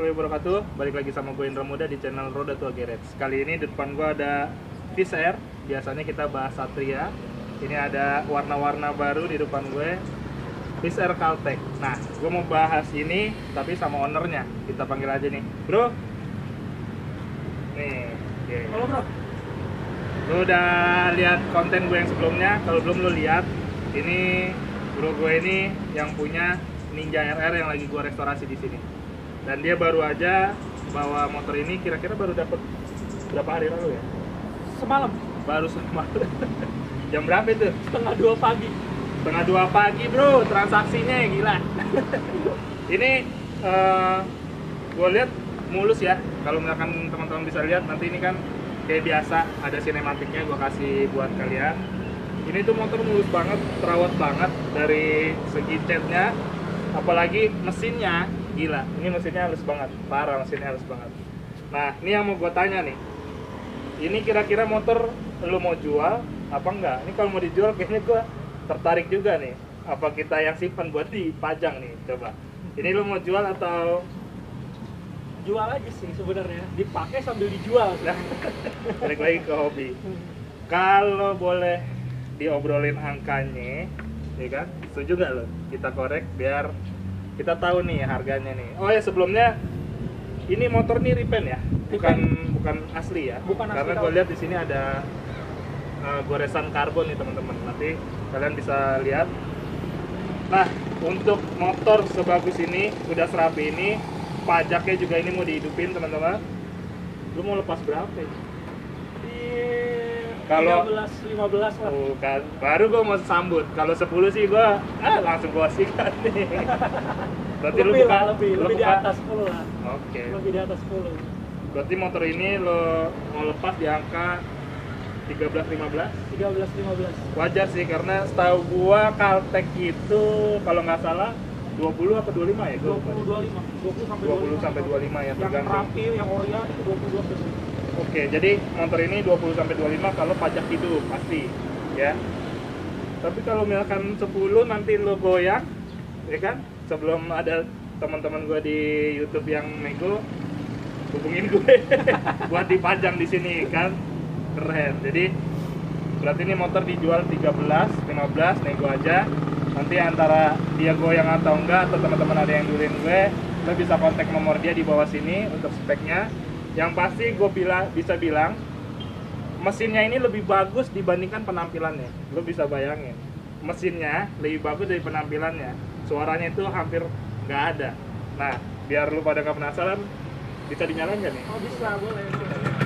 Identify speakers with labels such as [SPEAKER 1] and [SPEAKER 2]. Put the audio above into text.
[SPEAKER 1] warahmatullahi wabarakatuh. Balik lagi sama gue Indra Muda di channel Roda Tua Garage. Kali ini di depan gue ada Fish Air. Biasanya kita bahas Satria. Ini ada warna-warna baru di depan gue. Fish Air Caltech. Nah, gue mau bahas ini tapi sama ownernya. Kita panggil aja nih. Bro. Nih, oke.
[SPEAKER 2] Halo bro.
[SPEAKER 1] Lu udah lihat konten gue yang sebelumnya? Kalau belum lu lihat, ini bro gue ini yang punya Ninja RR yang lagi gue restorasi di sini. Dan dia baru aja bawa motor ini kira-kira baru dapat berapa hari lalu ya?
[SPEAKER 2] Semalam
[SPEAKER 1] Baru semalam. Jam berapa itu?
[SPEAKER 2] setengah dua pagi.
[SPEAKER 1] Setengah dua pagi bro, transaksinya ya gila. ini eh gue lihat mulus ya. Kalau misalkan teman-teman bisa lihat nanti ini kan kayak biasa ada sinematiknya gue kasih buat kalian. Ini tuh motor mulus banget, terawat banget dari segi catnya, apalagi mesinnya gila. Ini mesinnya halus banget, parah mesinnya halus banget. Nah ini yang mau gue tanya nih, ini kira-kira motor lu mau jual apa enggak? Ini kalau mau dijual kayaknya gue tertarik juga nih. Apa kita yang simpan buat dipajang nih? Coba. Ini lu mau jual atau
[SPEAKER 2] Jual aja sih sebenarnya. Dipakai sambil dijual.
[SPEAKER 1] Nah, balik lagi ke hobi? Kalau boleh diobrolin angkanya, ya kan? Setuju nggak lo? Kita korek biar kita tahu nih harganya nih. Oh ya sebelumnya ini motor nih repaint ya, bukan bukan asli ya.
[SPEAKER 2] Bukan asli
[SPEAKER 1] Karena gue lihat di sini ada uh, goresan karbon nih teman-teman. Nanti kalian bisa lihat. Nah untuk motor sebagus ini, udah serapi ini, pajaknya juga ini mau dihidupin teman-teman. Lu mau lepas berapa? ya?
[SPEAKER 2] Di
[SPEAKER 1] Kalau-
[SPEAKER 2] 13 15 lah.
[SPEAKER 1] Oh, kan. Baru gue mau sambut. Kalau 10 sih gue ah, langsung gue sikat nih. Berarti lu
[SPEAKER 2] lebih
[SPEAKER 1] buka,
[SPEAKER 2] lah, lebih,
[SPEAKER 1] lu
[SPEAKER 2] lebih di
[SPEAKER 1] buka-
[SPEAKER 2] atas 10 lah.
[SPEAKER 1] Oke.
[SPEAKER 2] Lebih di atas 10.
[SPEAKER 1] Berarti motor ini lo mau lepas di angka 13 15.
[SPEAKER 2] 13 15.
[SPEAKER 1] Wajar sih karena setahu gua Caltech itu kalau nggak salah 20 apa 25 ya? Gua lupa.
[SPEAKER 2] 20 25. 20 sampai
[SPEAKER 1] 20
[SPEAKER 2] 25.
[SPEAKER 1] sampai 25 ya
[SPEAKER 2] Yang
[SPEAKER 1] tergantung.
[SPEAKER 2] rapi, yang Orient itu 22 plus.
[SPEAKER 1] Oke, jadi motor ini 20 sampai 25 kalau pajak hidup pasti, ya. Tapi kalau misalkan 10 nanti lo goyang, ya kan? Sebelum ada teman-teman gue di YouTube yang nego, hubungin gue buat dipajang di sini kan. Keren. Jadi berarti ini motor dijual 13, 15, nego aja. Nanti antara dia goyang atau enggak atau teman-teman ada yang duluin gue, lo bisa kontak nomor dia di bawah sini untuk speknya. Yang pasti gue bila, bisa bilang mesinnya ini lebih bagus dibandingkan penampilannya. Lo bisa bayangin, mesinnya lebih bagus dari penampilannya. Suaranya itu hampir nggak ada. Nah, biar lu pada nggak penasaran, bisa dinyalain nggak nih?
[SPEAKER 2] Oh bisa, boleh.